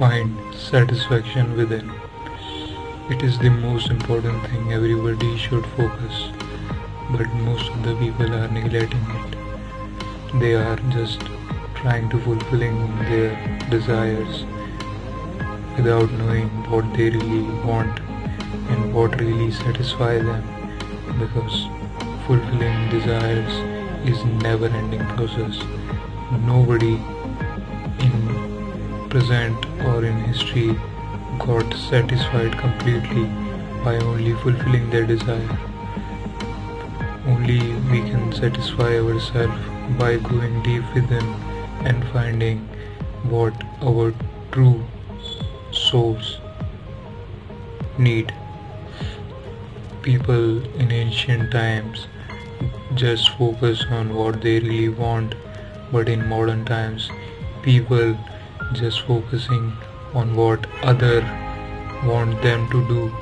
find satisfaction within. It is the most important thing everybody should focus, but most of the people are neglecting it. They are just trying to fulfilling their desires without knowing what they really want and what really satisfy them because fulfilling desires is never ending process nobody in present or in history got satisfied completely by only fulfilling their desire. Only we can satisfy ourselves by going deep within and finding what our true souls need. People in ancient times just focus on what they really want but in modern times people just focusing on what other want them to do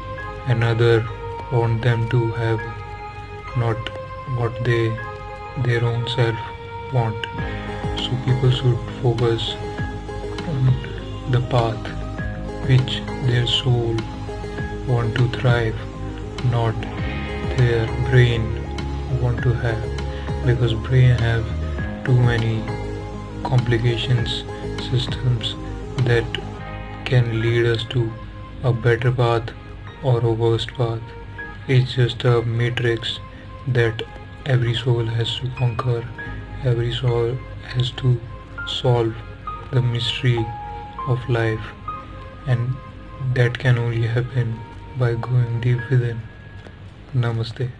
and other want them to have not what they their own self want. So people should focus on the path which their soul want to thrive not their brain want to have. Because brain have too many complications systems that can lead us to a better path or a worse path. It's just a matrix that every soul has to conquer every soul has to solve the mystery of life and that can only happen by going deep within. Namaste